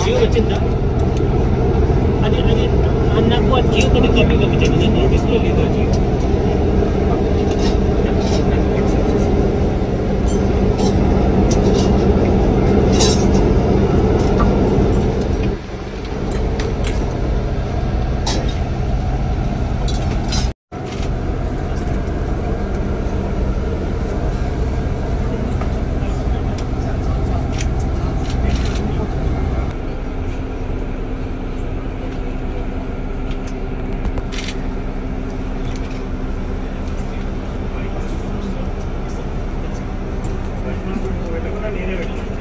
జీవ వచ్చిందా అది అది నాకు ఆ జీవ కమింగ్ కమింగ్ నోటీస్లో లేదు ఆ జీవ ¿Qué es.